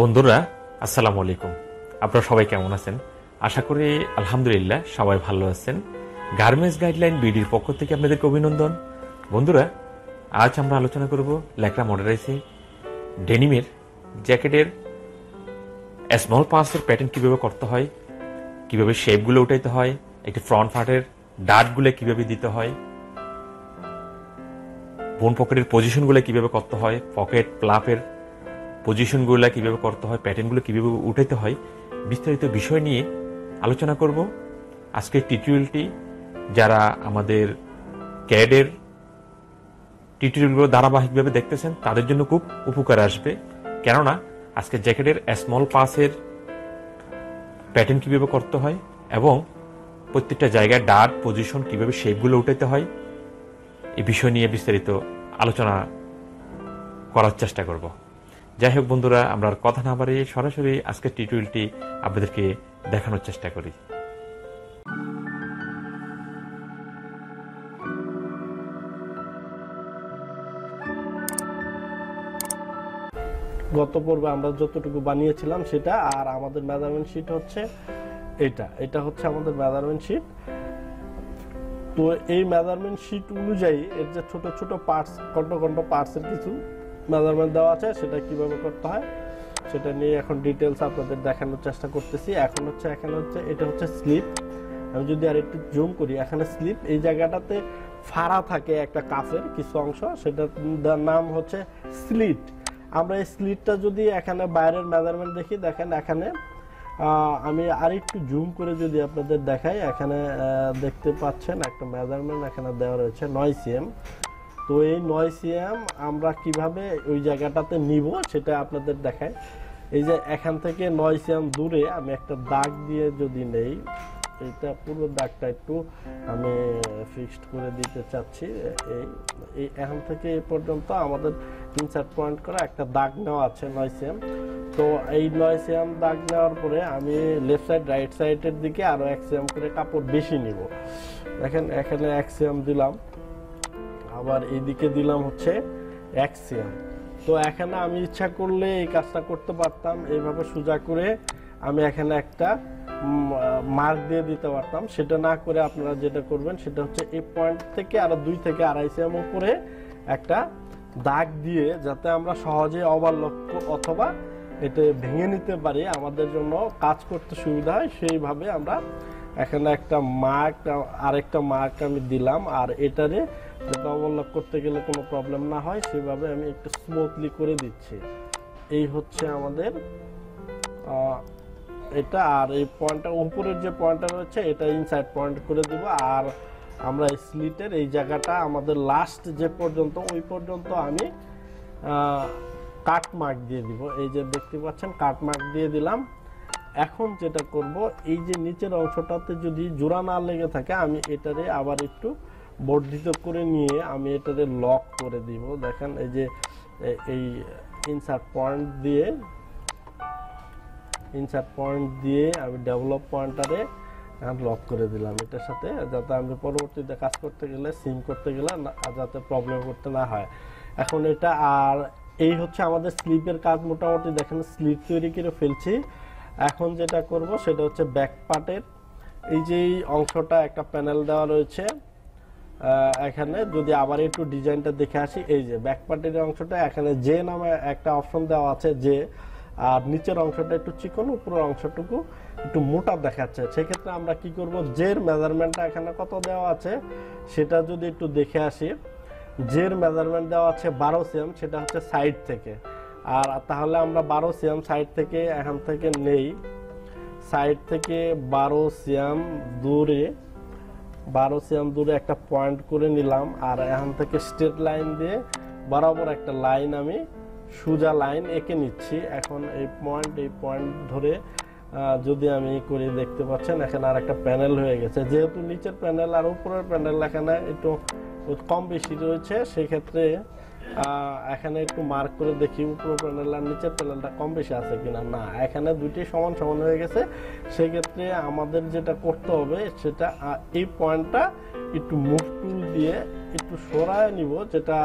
বন্ধুরা, আসসালামু আলাইকুম। আপনারা সবাই কেমন আছেন? আশা করি আলহামদুলিল্লাহ সবাই ভালো আছেন। গার্মেন্টস গাইডলাইন বিডির পক্ষ থেকে আপনাদেরকে অভিনন্দন। বন্ধুরা, আজ আমরা আলোচনা করব ল্যাকড়া মডারাইসে ডেনিমের জ্যাকেটের স্মল পাসের প্যাটার্ন কীভাবে করতে হয়, কীভাবে শেপগুলো উঠাইতে হয়, একটি ফ্রন্ট পার্টের ডাটগুলো কীভাবে দিতে হয় বোন পকেটের পজিশনগুলো কীভাবে করতে হয় পকেট প্লাপের পজিশনগুলো কীভাবে করতে হয় প্যাটার্নগুলো কীভাবে উঠাইতে হয়, বিস্তারিত বিষয় নিয়ে আলোচনা করব। আজকের টিউটোরিয়ালটি যারা আমাদের ক্যাডের টিউটোরিয়ালগুলো ধারাবাহিকভাবে দেখতেছেন, তাদের জন্য খুব উপকার আসবে। কেননা, আজকে জ্যাকেটের স্মল পাসের প্যাটার্ন কীভাবে করতে হয় এবং প্রত্যেকটা জায়গায় ডার্ট পজিশন কীভাবে শেপগুলো উঠাইতে হয় এই বিষয় নিয়ে বিস্তারিত আলোচনা করার চেষ্টা করব। যাই হোক বন্ধুরা, আমরা আর কথা না বাড়িয়ে সরাসরি আজকের টিউটোরিয়ালটি আপনাদেরকে দেখানোর চেষ্টা করি। গত পর্বে আমরা যতটুকু বানিয়েছিলাম সেটা, আর আমাদের মেজারমেন্ট শিট হচ্ছে এটা। এটা হচ্ছে আমাদের মেজারমেন্ট শিট। তো এই মেজারমেন্ট শিট অনুযায়ী এর যে ছোট ছোট পার্টস খন্ড খন্ড পার্টসের কিছু মেজারমেন্ট দেওয়া আছে, সেটা কীভাবে করতে হয়, সেটা নিয়ে এখন ডিটেলস আপনাদের দেখানোর চেষ্টা করতেছি। এখন হচ্ছে, এখানে হচ্ছে, এটা হচ্ছে স্লিপ আমি যদি আর একটু জুম করি, এখানে স্লিপ এই জায়গাটাতে ফাড়া থাকে একটা কাফের কিছু অংশ, সেটার নাম হচ্ছে স্লিট আমরা এই স্লিটটা যদি এখানে বাইরের মেজারমেন্ট দেখি, দেখেন এখানে আমি আর একটু জুম করে যদি আপনাদের দেখাই, এখানে দেখতে পাচ্ছেন একটা মেজারমেন্ট এখানে দেওয়া রয়েছে, নয় সিএম তো এই নয় সিএম আমরা কীভাবে ওই জায়গাটাতে নিব সেটা আপনাদের দেখাই। এই যে এখান থেকে নয় সিএম দূরে আমি একটা দাগ দিয়ে যদি নেই এইটা পুরো দাগটা একটু আমি ফিক্সড করে দিতে চাচ্ছি। এই এখান থেকে এই পর্যন্ত আমাদের ইনসার্ট পয়েন্ট করা একটা দাগ নেওয়া আছে নয় সিএম। তো এই নয় সিএম দাগ নেওয়ার পরে আমি লেফট সাইড রাইট সাইডের দিকে আরও এক সিএম করে কাপড় বেশি নিব। দেখেন এখানে এক সিএম দিলাম। আবার এইদিকে দিলাম হচ্ছে এক সিএম তো এখানে আমি ইচ্ছা করলে এই কাজটা করতে পারতাম, এইভাবে সোজা করে আমি এখানে একটা মার্ক দিয়ে দিতে পারতাম। সেটা না করে আপনারা যেটা করবেন সেটা হচ্ছে এই পয়েন্ট থেকে আরও দুই থেকে আড়াই সিএম করে একটা দাগ দিয়ে যাতে আমরা সহজে ওভারলক অথবা এটা ভেঙে নিতে পারি, আমাদের জন্য কাজ করতে সুবিধা হয়, সেইভাবে আমরা এখানে একটা মার্ক, আরেকটা মার্ক আমি দিলাম। আর এটারে যাতে ওভারলক করতে গেলে কোনো প্রবলেম না হয়, সেভাবে আমি একটু স্মুথলি করে দিচ্ছি। এই হচ্ছে আমাদের এটা, আর এই পয়েন্টটা, উপরের যে পয়েন্টটা রয়েছে, এটা ইনসাইড পয়েন্ট করে দিব। আর আমরা স্লিটের এই জায়গাটা, আমাদের লাস্ট যে পর্যন্ত, ওই পর্যন্ত আমি কাট মার্ক দিয়ে দিব। এই যে দেখতে পাচ্ছেন কাট মার্ক দিয়ে দিলাম। এখন যেটা করব, এই যে নিচের অংশটাতে যদি জোড়া না লেগে থাকে, আমি এটারে আবার একটু বর্ধিত করে নিয়ে আমি এটাতে লক করে দিব। দেখেন, এই যে এই ইনসার্ট পয়েন্ট দিয়ে ইনসার্ট পয়েন্ট দিয়ে আমি ডেভেলপ পয়েন্টারে লক করে দিলাম এটার সাথে, যাতে আমি পরবর্তীতে কাজ করতে গেলে সিম করতে গেলে যাতে প্রবলেম করতে না হয়। এখন এটা, আর এই হচ্ছে আমাদের স্লিপের কাজ মোটামুটি। দেখেন স্লিপ তৈরি করে ফেলছি। এখন যেটা করব, সেটা হচ্ছে ব্যাক পার্টের এই যে অংশটা, একটা প্যানেল দেওয়া রয়েছে। এখানে যদি আবার একটু ডিজাইনটা দেখে আসি, এই যে ব্যাক পার্টের অংশটা, এখানে যে নামে একটা অপশন দেওয়া আছে যে আর নিচের অংশটা একটু চিকন, উপরের অংশটুকু একটু মোটা দেখাচ্ছে। সেক্ষেত্রে আমরা কি করব? জের মেজারমেন্টটা এখানে কত দেওয়া আছে, সেটা যদি একটু দেখে আসি জের মেজারমেন্ট দেওয়া আছে বারো সিএম সেটা হচ্ছে সাইড থেকে। আর তাহলে আমরা বারো সিএম সাইড থেকে এখান থেকে নেই। সাইড থেকে বারো সিএম দূরে বারো সিএম দূরে একটা পয়েন্ট করে নিলাম, আর এখান থেকে স্ট্রেট লাইন দিয়ে বরাবর একটা লাইন আমি সোজা লাইন এঁকে নিচ্ছি। এখন এই পয়েন্ট এই পয়েন্ট ধরে যদি আমি করে, দেখতে পাচ্ছেন এখানে আর একটা প্যানেল হয়ে গেছে। যেহেতু নিচের প্যানেল আর উপরের প্যানেল এখানে একটু কম বেশি রয়েছে, সেক্ষেত্রে এখানে একটু মার্ক করে দেখি, উপর প্যানেল আর নিচের প্যানেলটা কম বেশি আছে কিনা? না, এখানে দুইটি সমান সমান হয়ে গেছে। সেক্ষেত্রে আমাদের যেটা করতে হবে, সেটা এই পয়েন্টটা একটু মুভ টুল দিয়ে একটু সরায় নিব, যেটা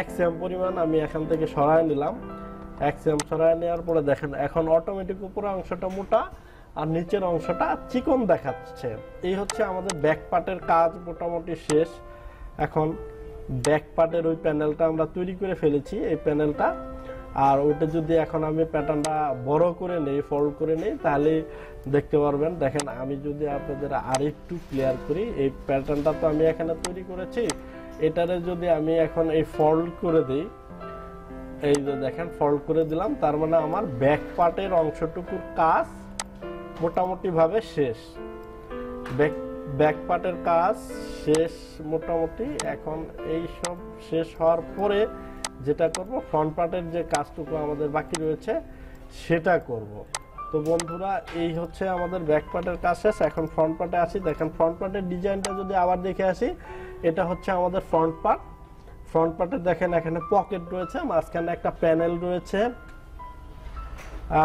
এক সেম পরিমাণ আমি এখান থেকে সরায় নিলাম। এক সিএম সরাই নেওয়ার পরে দেখেন, এখন অটোমেটিক উপরের অংশটা মোটা আর নিচের অংশটা চিকন দেখাচ্ছে। এই হচ্ছে আমাদের ব্যাক পার্টের কাজ মোটামুটি শেষ। এখন ব্যাক পার্টের ওই প্যানেলটা আমরা তৈরি করে ফেলেছি, এই প্যানেলটা আর ওইটা যদি এখন আমি প্যাটার্নটা বড় করে নেই ফোল্ড করে নেই, তাহলে দেখতে পারবেন, দেখেন, আমি যদি আপনাদের আরেকটু ক্লিয়ার করি, এই প্যাটার্নটা তো আমি এখানে তৈরি করেছি। এটারে যদি আমি এখন এই ফোল্ড করে দিই, এই যে দেখেন ফোল্ড করে দিলাম, তার মানে আমার ব্যাক পার্টের অংশটুকুর কাজ মোটামুটিভাবে শেষ। ব্যাক ব্যাক পার্টের কাজ শেষ মোটামুটি। এখন এই সব শেষ হওয়ার পরে যেটা করব ফ্রন্ট পার্টের যে কাজটুকু আমাদের বাকি রয়েছে, সেটা করব। তো বন্ধুরা, এই হচ্ছে আমাদের ব্যাক পার্টের কাজ শেষ। এখন ফ্রন্ট পার্টে আসি। দেখেন ফ্রন্ট পার্টের ডিজাইনটা যদি আবার দেখে আসি, এটা হচ্ছে আমাদের ফ্রন্ট পার্ট ফ্রন্ট পার্টে দেখেন, এখানে পকেট রয়েছে, মাঝখানে একটা প্যানেল রয়েছে।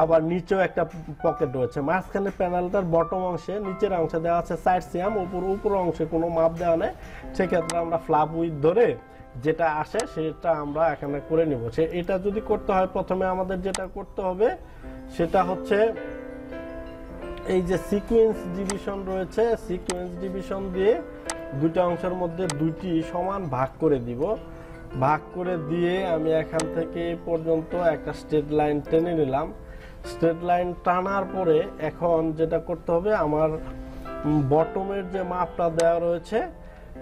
আবার নিচেও একটা পকেট রয়েছে। মাঝখানে প্যানেলটার বটম অংশে নিচের অংশে দেওয়া আছে সাইড সিয়াম উপর উপর অংশে কোনো মাপ দেওয়া নেই। সেক্ষেত্রে আমরা ফ্লাপ উইথ ধরে যেটা আসে সেটা আমরা এখানে করে নিব। সে এটা যদি করতে হয়, প্রথমে আমাদের যেটা করতে হবে, সেটা হচ্ছে এই যে সিকোয়েন্স ডিভিশন রয়েছে সিকোয়েন্স ডিভিশন দিয়ে দুটো অংশের মধ্যে দুটি সমান ভাগ করে দিব। ভাগ করে দিয়ে আমি এখান থেকে পর্যন্ত একটা স্ট্রেট লাইন টেনে নিলাম। স্ট্রেট লাইন টানার পরে এখন যেটা করতে হবে, আমার বটমের যে মাপটা দেওয়া রয়েছে,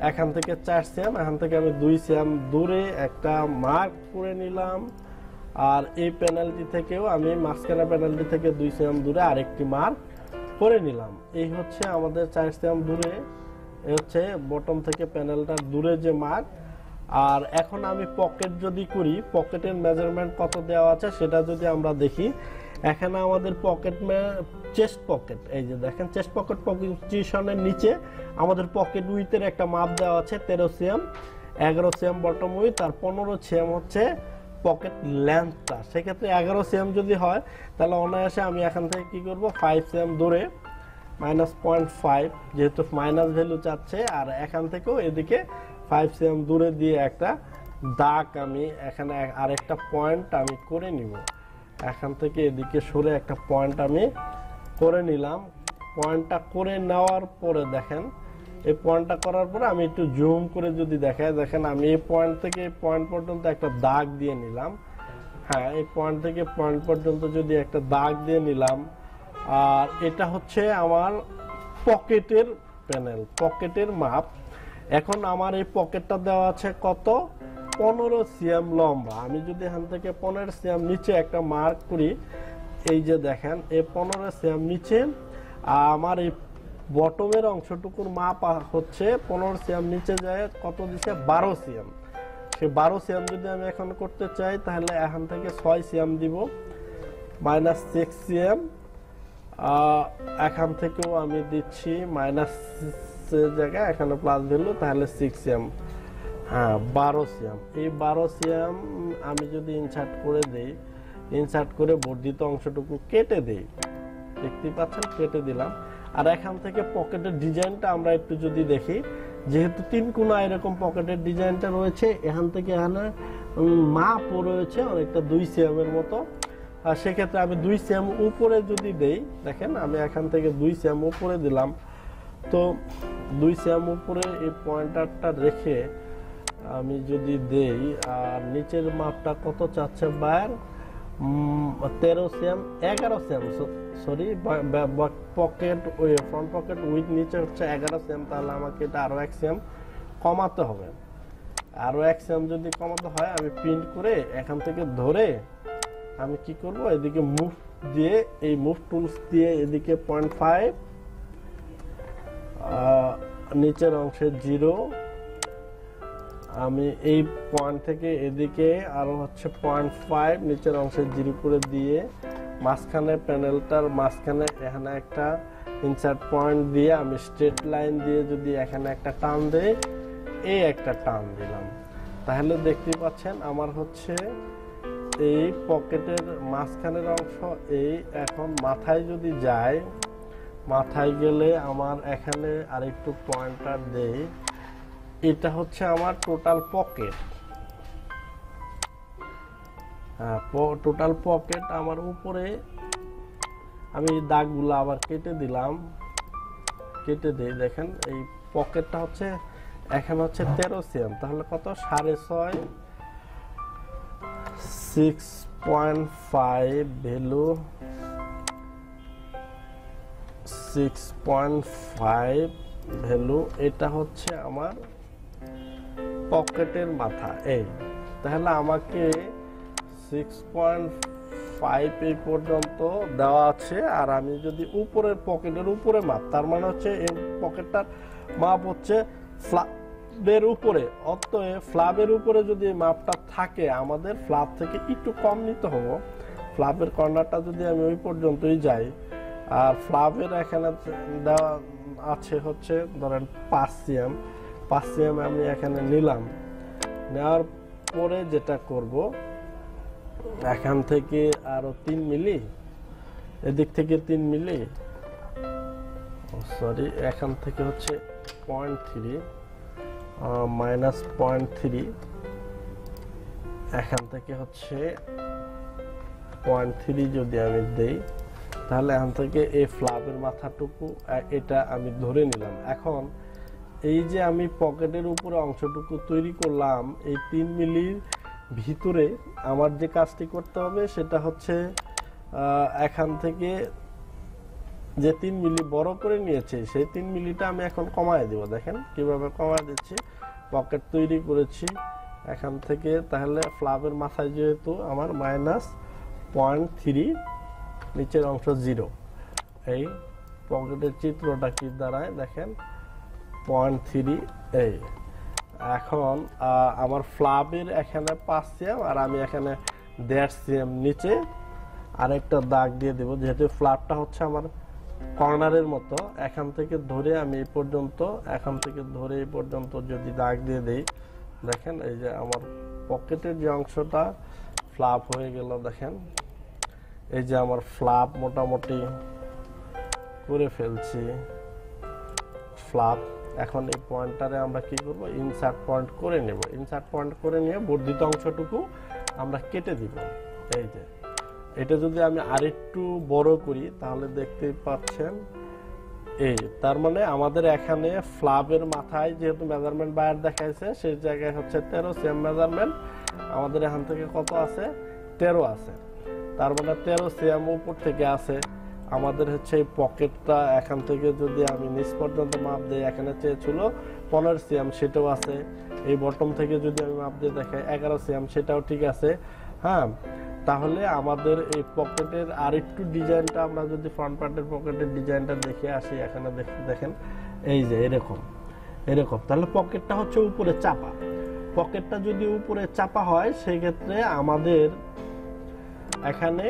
এখান থেকে চার সিএম, এখান থেকে আমি দুই সিএম দূরে একটা মার্ক করে নিলাম। আর এই পেনাল্টি থেকেও আমি মাঝখানে পেনাল্টি থেকে দুই সিএম দূরে আরেকটি মার্ক করে নিলাম। এই হচ্ছে আমাদের চার সিএম দূরে এ হচ্ছে বটম থেকে প্যানেলটা দূরে যে মার্ক। আর এখন আমি পকেট যদি করি, পকেটের মেজারমেন্ট কত দেওয়া আছে সেটা যদি আমরা দেখি এখানে আমাদের পকেট চেস্ট পকেট এই যে দেখেন চেস্ট পকেট পজিশনের নিচে আমাদের পকেট উইথের একটা মাপ দেওয়া আছে তেরো সিএম এগারো সিএম বটম উইথ আর পনেরো সিএম হচ্ছে পকেট লেন্থটা সেক্ষেত্রে এগারো সিএম যদি হয়, তাহলে অনায়াসে আমি এখান থেকে কি করব? ফাইভ সিএম দূরে মাইনাস পয়েন্ট ফাইভ যেহেতু মাইনাস ভ্যালু চাচ্ছে, আর এখান থেকেও এদিকে ফাইভ সিএম দূরে দিয়ে একটা দাগ আমি এখানে আরেকটা পয়েন্ট আমি করে নিব। এখান থেকে এদিকে সরে একটা পয়েন্ট আমি করে নিলাম। পয়েন্টটা করে নেওয়ার পরে দেখেন, এই পয়েন্টটা করার পরে আমি একটু জুম করে যদি দেখাই দেখেন আমি এই পয়েন্ট থেকে এই পয়েন্ট পর্যন্ত একটা দাগ দিয়ে নিলাম। হ্যাঁ এই পয়েন্ট থেকে পয়েন্ট পর্যন্ত যদি একটা দাগ দিয়ে নিলাম, আর এটা হচ্ছে আমার পকেটের প্যানেল পকেটের মাপ। এখন আমার এই পকেটটা দেওয়া আছে কত? পনেরো সিএম লম্বা। আমি যদি এখান থেকে পনেরো সিএম নিচে একটা মার্ক করি, এই যে দেখেন, এই পনেরো সিএম নিচে আমার এই বটমের অংশটুকুর মাপ হচ্ছে পনেরো সিএম নিচে যায়, কত দিচ্ছে বারো সিএম। সে বারো সিএম যদি আমি এখন করতে চাই, তাহলে এখান থেকে ছয় সিএম দিব মাইনাস সিক্স সিএম। এখান থেকেও আমি দিচ্ছি মাইনাস জায়গায়, এখানে প্লাস দিল তাহলে সিক্স সিএম। হ্যাঁ বারো সিএম এই বারো সিএম আমি যদি ইনসার্ট করে দেই ইনসার্ট করে বর্ধিত অংশটুকু কেটে দেই দেখতে পাচ্ছেন, কেটে দিলাম। আর এখান থেকে পকেটের ডিজাইনটা আমরা একটু যদি দেখি, যেহেতু তিন কোনা এরকম পকেটের ডিজাইনটা রয়েছে, এখান থেকে এখানে মাপও রয়েছে, অনেকটা দুই সিএম এর মতো। আর সেক্ষেত্রে আমি দুই সিএম উপরে যদি দেই, দেখেন, আমি এখান থেকে দুই সিএম উপরে দিলাম। তো দুই সিএম উপরে এই পয়েন্টারটা রেখে আমি যদি দেই, আর নিচের মাপটা কত চাচ্ছে বায়ার তেরো সেম, এগারো সিএম সরি পকেট ওই ফ্রন্ট পকেট উইথ নিচে হচ্ছে এগারো সিএম তাহলে আমাকে এটা আরও এক সেম কমাতে হবে। আরও এক সেম যদি কমাতে হয়, আমি প্রিন্ট করে এখান থেকে ধরে আমি কি করব? এদিকে মুভ দিয়ে, এই মুভ টুলস দিয়ে এদিকে পয়েন্ট ফাইভ নিচের অংশে জিরো আমি এই পয়েন্ট থেকে এদিকে আরও হচ্ছে পয়েন্ট ফাইভ নিচের অংশে জিরো করে দিয়ে মাঝখানে প্যানেলটার মাঝখানে এখানে একটা ইনসার্ট পয়েন্ট দিয়ে আমি স্ট্রেট লাইন দিয়ে যদি এখানে একটা টান দেই এই একটা টান দিলাম। তাহলে দেখতে পাচ্ছেন আমার হচ্ছে এই পকেটের মাঝখানের অংশ, এই এখন মাথায় যদি যায়, মাথায় গেলে আমার এখানে আরেকটু পয়েন্টার দেই। এটা হচ্ছে আমার টোটাল পকেট টোটাল পকেট আমার উপরে আমি দাগগুলো আবার কেটে দিলাম। কেটে দিই, দেখেন, এই পকেটটা হচ্ছে, এখানে হচ্ছে তেরো সিএম তাহলে কত? সাড়ে ছয় six point five value six point five value. এটা হচ্ছে আমার পকেটের মাথা, এই। তাহলে আমাকে সিক্স পয়েন্ট ফাইভ এই পর্যন্ত দেওয়া আছে, আর আমি যদি উপরের পকেটের উপরে মাপ, তার মানে হচ্ছে এই পকেটটার মাপ হচ্ছে ফ্লাবের উপরে। অতএব ফ্লাবের উপরে যদি মাপটা থাকে, আমাদের ফ্লাব থেকে একটু কম নিতে হব। ফ্লাবের কর্নারটা যদি আমি ওই পর্যন্তই যাই, আর ফ্লাবের এখানে দেওয়া আছে হচ্ছে ধরেন পাঁচ সিএম পাঁচ সিএম আমি এখানে নিলাম। নেওয়ার পরে যেটা করব, এখান থেকে আরও তিন মিলি, এদিক থেকে তিন মিলি সরি, এখান থেকে হচ্ছে point three minus point three, এখান থেকে হচ্ছে পয়েন্ট থ্রি যদি আমি দেই, তাহলে এখান থেকে এই ফ্লাবের মাথাটুকু এটা আমি ধরে নিলাম। এখন এই যে আমি পকেটের উপরে অংশটুকু তৈরি করলাম, এই তিন মিলির ভিতরে আমার যে কাজটি করতে হবে সেটা হচ্ছে এখান থেকে যে তিন মিলি বড় করে নিয়েছে, সেই তিন মিলিটা আমি এখন কমায় দেবো। দেখেন কীভাবে কমায় দিচ্ছি। পকেট তৈরি করেছি এখান থেকে, তাহলে ফ্লাবের মাথায় যেহেতু আমার মাইনাস পয়েন্ট থ্রি, নিচের অংশ জিরো। এই পকেটের চিত্রটা কি দাঁড়ায়? দেখেন পয়েন্ট থ্রি এই। এখন আমার ফ্লাবের এখানে পাঁচ সিএম আর আমি এখানে দেড় সিএম নিচে। আরেকটা দাগ দিয়ে দেবো, যেহেতু ফ্ল্যাপটা হচ্ছে আমার কর্নারের মতো, এখান থেকে ধরে আমি এই পর্যন্ত, এখান থেকে ধরে এই পর্যন্ত যদি দাগ দিয়ে দিই, দেখেন এই যে আমার পকেটের যে অংশটা ফ্লাপ হয়ে গেল, দেখেন। এই যে আমার ফ্লাপ মোটামুটি করে ফেলছি। ফ্লাপ এখন এই পয়েন্টটারে আমরা কি করব? ইনসার্ট পয়েন্ট করে নেব। ইনসার্ট পয়েন্ট করে নিয়ে বর্ধিত অংশটুকু আমরা কেটে দিব। এই যে, এটা যদি আমি আরেকটু বড় করি, তাহলে দেখতেই পাচ্ছেন, এই তার মানে আমাদের এখানে ফ্লাবের মাথায় যেহেতু মেজারমেন্ট বায়ার দেখাইছে, সেই জায়গায় হচ্ছে তেরো সেম মেজারমেন্ট আমাদের এখান থেকে কত আছে? তেরো আছে। তার মানে তেরো সেম উপর থেকে আছে। আমাদের হচ্ছে পকেটটা এখান থেকে যদি আমি নিচ পর্যন্ত মাপ দিই এখানে চেয়েছিল, পনেরো সিএম সেটাও আছে। এই বটম থেকে যদি আমি মাপ দিয়ে দেখাই এগারো সিএম সেটাও ঠিক আছে। হ্যাঁ তাহলে আমাদের এই পকেটের আর একটু ডিজাইনটা আমরা যদি ফ্রন্ট পার্টের পকেটের ডিজাইনটা দেখে আসি, এখানে দেখে, দেখেন, এই যে এরকম এরকম। তাহলে পকেটটা হচ্ছে উপরে চাপা। পকেটটা যদি উপরে চাপা হয়, সেক্ষেত্রে আমাদের এখানে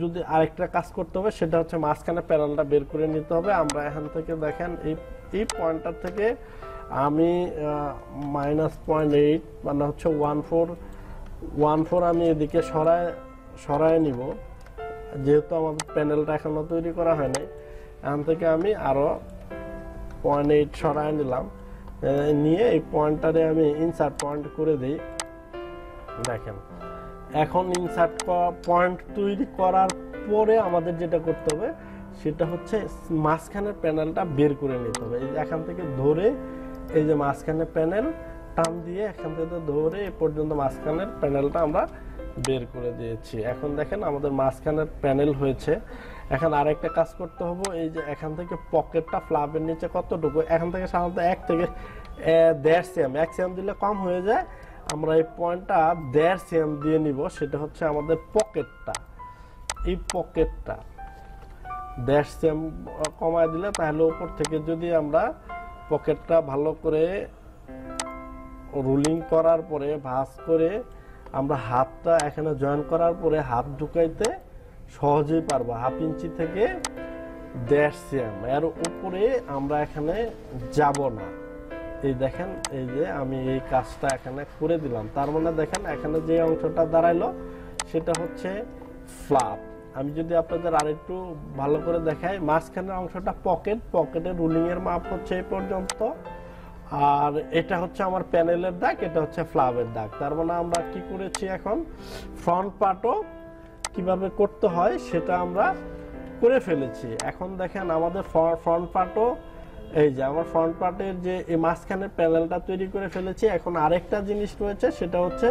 যদি আরেকটা কাজ করতে হবে, সেটা হচ্ছে মাঝখানে প্যানেলটা বের করে নিতে হবে। আমরা এখান থেকে দেখেন, এই এই পয়েন্টটার থেকে আমি মাইনাস পয়েন্ট এইট মানে হচ্ছে ওয়ান ফোর ওয়ান ফোর আমি এদিকে সরায় সরায় নিব। যেহেতু আমাদের প্যানেলটা এখনও তৈরি করা হয়নি, এখান থেকে আমি আরও পয়েন্ট এইট সরায় নিলাম। নিয়ে এই পয়েন্টটারে আমি ইনসার্ট পয়েন্ট করে দিই। দেখেন। এখন ইনসার্ট পয়েন্ট তৈরি করার পরে আমাদের যেটা করতে হবে, সেটা হচ্ছে মাঝখানের প্যানেলটা বের করে নিতে হবে। এই যে এখান থেকে ধরে এই যে মাঝখানে প্যানেল টান দিয়ে এখান থেকে ধরে এ পর্যন্ত মাঝখানের প্যানেলটা আমরা বের করে দিয়েছি। এখন দেখেন আমাদের মাঝখানের প্যানেল হয়েছে। এখন আরেকটা কাজ করতে হবে, এই যে এখান থেকে পকেটটা ফ্লাবের নিচে কতটুকু? এখান থেকে সাধারণত এক থেকে দেড় সিএম এক সিএম দিলে কম হয়ে যায় আমরা এই পয়েন্টটা দেড় সিএম দিয়ে নিব, সেটা হচ্ছে আমাদের পকেটটা এই পকেটটা দেড় সিএম কমায় দিলে তাহলে উপর থেকে যদি আমরা পকেটটা ভালো করে রুলিং করার পরে, ভাঁজ করে আমরা হাতটা এখানে জয়েন করার পরে হাত ঢুকাইতে সহজেই পারব। হাফ ইঞ্চি থেকে দেড় সিএম এর উপরে আমরা এখানে যাব না। এই দেখেন, এই যে আমি এই কাজটা এখানে করে দিলাম। তার মানে দেখেন, এখানে যে অংশটা দাঁড়াইলো, সেটা হচ্ছে ফ্লাপ আমি যদি আপনাদের আরেকটু ভালো করে দেখাই মাঝখানের অংশটা পকেট পকেটের রুলিং এর মাপ হচ্ছে এই পর্যন্ত। আর এটা হচ্ছে আমার প্যানেলের দাগ, এটা হচ্ছে ফ্লাবের দাগ। তার মানে আমরা কি করেছি এখন? ফ্রন্ট পার্টও কীভাবে করতে হয়, সেটা আমরা করে ফেলেছি। এখন দেখেন, আমাদের ফ্রন্ট পার্টও এই যে আমার ফ্রন্ট পার্টের যে এই মাঝখানের প্যানেলটা তৈরি করে ফেলেছি, এখন আরেকটা জিনিস রয়েছে, সেটা হচ্ছে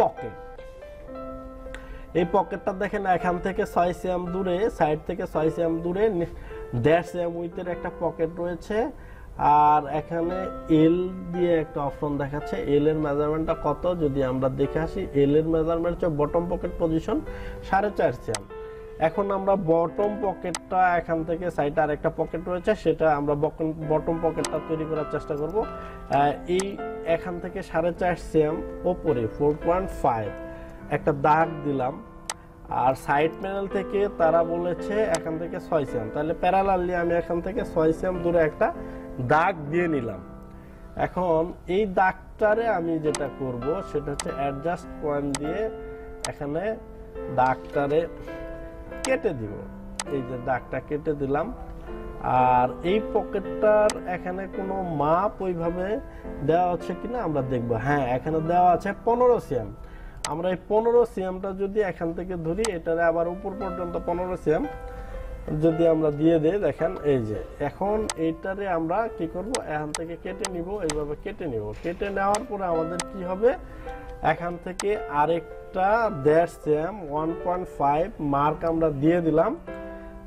পকেট এই পকেটটা দেখেন, এখান থেকে ছয় সিএম দূরে সাইড থেকে ছয় সিএম দূরে দেড় সিএম উইথের একটা পকেট রয়েছে। আর এখানে এল দিয়ে একটা অপশন দেখাচ্ছে। এল এর মেজারমেন্টটা কত? যদি আমরা দেখে আসি এল এর মেজারমেন্ট হচ্ছে বটম পকেট পজিশন সাড়ে চার সিএম এখন আমরা বটম পকেটটা এখান থেকে সাইডে আরেকটা পকেট রয়েছে, সেটা আমরা বটম পকেটটা তৈরি করার চেষ্টা করব। এই এখান থেকে সাড়ে চার সিএম ওপরে ফোর পয়েন্ট ফাইভ একটা দাগ দিলাম। আর সাইড প্যানেল থেকে তারা বলেছে এখান থেকে ছয় সিএম তাহলে প্যারালালি আমি এখান থেকে ছয় সিএম দূরে একটা দাগ দিয়ে নিলাম। এখন এই দাগটারে আমি যেটা করব, সেটা হচ্ছে অ্যাডজাস্ট পয়েন্ট দিয়ে এখানে দাগটারে কেটে দিব। এই যে দাগটা কেটে দিলাম। আর এই পকেটটার এখানে কোনো মাপ ওইভাবে দেওয়া আছে কিনা আমরা দেখব। হ্যাঁ এখানে দেওয়া আছে পনেরো সিএম। আমরা এই পনেরো সিএমটা যদি এখান থেকে ধরি, এটারে আবার উপর পর্যন্ত পনেরো সিএম। যদি আমরা দিয়ে দিই, দেখেন এই যে, এখন এইটারে আমরা কি করব? এখান থেকে কেটে নিব, এইভাবে কেটে নিব। কেটে নেওয়ার পরে আমাদের কি হবে? এখান থেকে আরেকটা দেড় same one point five mark আমরা দিয়ে দিলাম।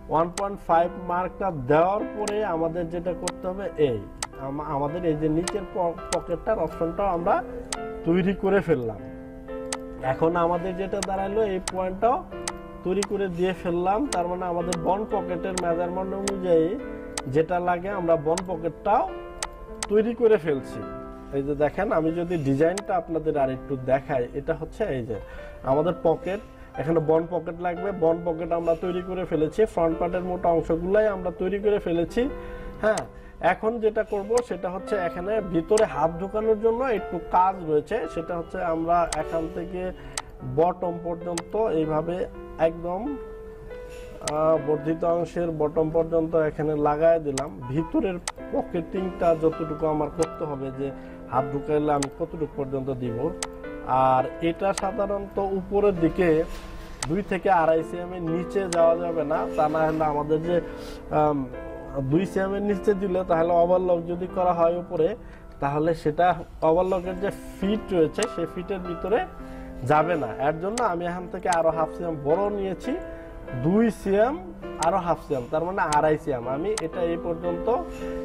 ওয়ান পয়েন্ট ফাইভ মার্কটা দেওয়ার পরে আমাদের যেটা করতে হবে, এই, আম- আমাদের এই যে নিচের পকেটটার অপশনটাও আমরা তৈরি করে ফেললাম। এখন আমাদের যেটা দাঁড়াল, এই পয়েন্টটাও তৈরি করে দিয়ে ফেললাম। তার মানে আমাদের বন পকেটের মেজারমেন্ট অনুযায়ী যেটা লাগে আমরা বন পকেটটাও তৈরি করে ফেলছি। এই যে দেখেন, আমি যদি ডিজাইনটা আপনাদের আর একটু দেখাই, এটা হচ্ছে এই যে আমাদের পকেট। এখানে বন পকেট লাগবে। বন পকেট আমরা তৈরি করে ফেলেছি। ফ্রন্ট পার্টের মোটা অংশগুলাই আমরা তৈরি করে ফেলেছি। হ্যাঁ এখন যেটা করব সেটা হচ্ছে এখানে ভিতরে হাত ঢোকানোর জন্য একটু কাজ রয়েছে। সেটা হচ্ছে আমরা এখান থেকে বটম পর্যন্ত এইভাবে একদম বর্ধিত অংশের বটম পর্যন্ত এখানে লাগায় দিলাম। ভিতরের পকেটিংটা যতটুকু আমার করতে হবে যে হাত ঢুকাইলে আমি কতটুকু পর্যন্ত দিব? আর এটা সাধারণত উপরের দিকে দুই থেকে আড়াই সিএমের নিচে যাওয়া যাবে না। তা না হলে আমাদের যে দুই সিএম এর নিচে দিলে তাহলে ওভারলক যদি করা হয় উপরে, তাহলে সেটা ওভারলকের যে ফিট রয়েছে সেই ফিটের ভিতরে যাবে না। এর জন্য আমি এখান থেকে আরও হাফ সিএম বড় নিয়েছি। দুই সিএম আরও হাফ সিএম, তার মানে আড়াই সিএম। আমি এটা এই পর্যন্ত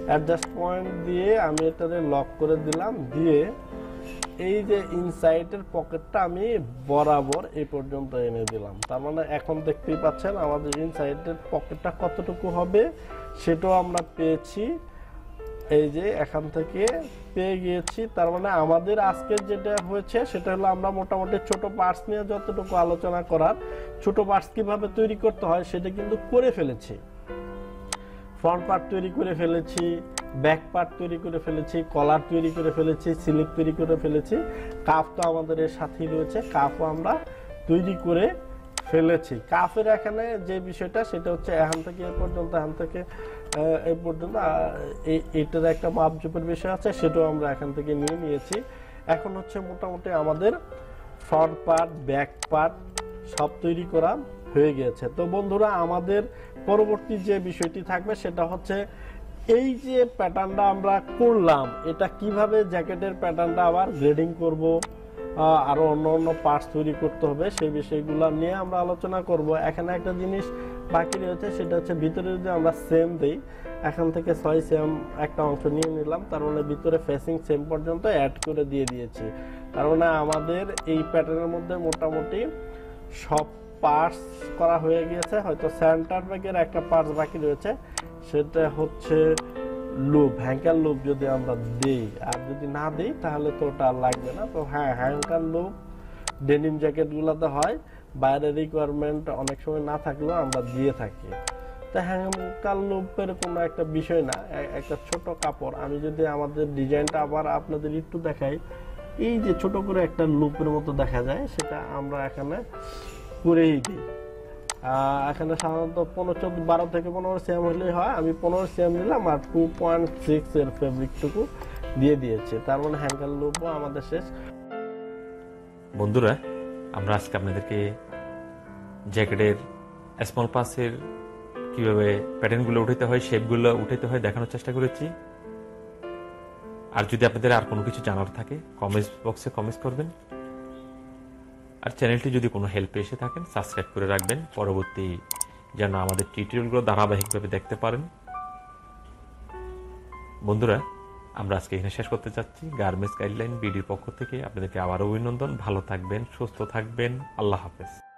অ্যাডজাস্ট পয়েন্ট দিয়ে আমি এটাতে লক করে দিলাম, দিয়ে এই যে ইনসাইডের পকেটটা আমি বরাবর এই পর্যন্ত এনে দিলাম। তার মানে এখন দেখতেই পাচ্ছেন আমাদের ইনসাইটের পকেটটা কতটুকু হবে, সেটাও আমরা পেয়েছি। এই যে এখান থেকে পেয়ে গিয়েছি। তার মানে আমাদের আজকে যেটা হয়েছে, সেটা হলো আমরা মোটামুটি ছোট পার্টস নিয়ে যতটুকু আলোচনা করার, ছোট পার্টস কীভাবে তৈরি করতে হয় সেটা কিন্তু করে ফেলেছি। ফ্রন্ট পার্ট তৈরি করে ফেলেছি ব্যাক পার্ট তৈরি করে ফেলেছি কলার তৈরি করে ফেলেছি স্লিপ তৈরি করে ফেলেছি। কাফ তো আমাদের এর সাথেই রয়েছে কাফও আমরা তৈরি করে ফেলেছি। কাফের এখানে যে বিষয়টা, সেটা হচ্ছে এখান থেকে এ পর্যন্ত, এখান থেকে এই পর্যন্ত এইটার একটা মাপজোপের বিষয় আছে, সেটাও আমরা এখান থেকে নিয়ে নিয়েছি। এখন হচ্ছে মোটামুটি আমাদের ফ্রন্ট পার্ট ব্যাক পার্ট সব তৈরি করা হয়ে গিয়েছে। তো বন্ধুরা, আমাদের পরবর্তী যে বিষয়টি থাকবে, সেটা হচ্ছে এই যে প্যাটার্নটা আমরা করলাম, এটা কীভাবে জ্যাকেটের প্যাটার্নটা আবার গ্রেডিং করব আরও অন্য অন্য পার্টস তৈরি করতে হবে, সেই বিষয়গুলো নিয়ে আমরা আলোচনা করব। এখানে একটা জিনিস বাকি রয়েছে সেটা হচ্ছে ভিতরে যদি আমরা সেম দিই, এখান থেকে ছয় সেম একটা অংশ নিয়ে নিলাম, তার মানে ভিতরে ফেসিং সেম পর্যন্ত অ্যাড করে দিয়ে দিয়েছি। তার মানে আমাদের এই প্যাটার্নের মধ্যে মোটামুটি সব পার্টস করা হয়ে গিয়েছে, হয়তো সেন্টার ব্যাগের একটা পার্টস বাকি রয়েছে, সেটা হচ্ছে লুপ হ্যাঙ্কার লুপ যদি আমরা দিই। আর যদি না দিই, তাহলে তো ওটা লাগবে না। তো হ্যাঁ হ্যাঙ্কার লুপ ডেনিম জ্যাকেটগুলোতে হয়। বাইরের রিকোয়ারমেন্ট অনেক সময় না থাকলেও আমরা দিয়ে থাকি। তো হ্যাঙ্কার লুপের কোনো একটা বিষয় না একটা ছোট কাপড়। আমি যদি আমাদের ডিজাইনটা আবার আপনাদের একটু দেখাই, এই যে ছোট করে একটা লুপের মতো দেখা যায়, সেটা আমরা এখানে করেই দিই। এখানে সাধারণত পনেরো চোদ্দ, বারো থেকে পনেরো সিএম হলেই হয়। আমি পনেরো সিএম নিলাম আর টু পয়েন্ট সিক্স এর ফেব্রিকটুকু দিয়ে দিয়েছে। তার মানে হ্যাঙ্গার লুপও আমাদের শেষ। বন্ধুরা আমরা আজকে আপনাদেরকে জ্যাকেটের স্মল পাসের কীভাবে প্যাটার্নগুলো উঠাতে হয় শেপগুলো উঠাতে হয় দেখানোর চেষ্টা করেছি। আর যদি আপনাদের আর কোনো কিছু জানার থাকে কমেন্টস বক্সে কমেন্টস করবেন। আর চ্যানেলটি যদি কোনো হেল্প এসে থাকেন সাবস্ক্রাইব করে রাখবেন। পরবর্তী যেন আমাদের টিউটোরিয়ালগুলো ধারাবাহিকভাবে দেখতে পারেন। বন্ধুরা আমরা আজকে এখানে শেষ করতে চাচ্ছি। গার্মেন্টস গাইডলাইন, বিডির পক্ষ থেকে আপনাদেরকে আবারও অভিনন্দন। ভালো থাকবেন, সুস্থ থাকবেন। আল্লাহ হাফেজ।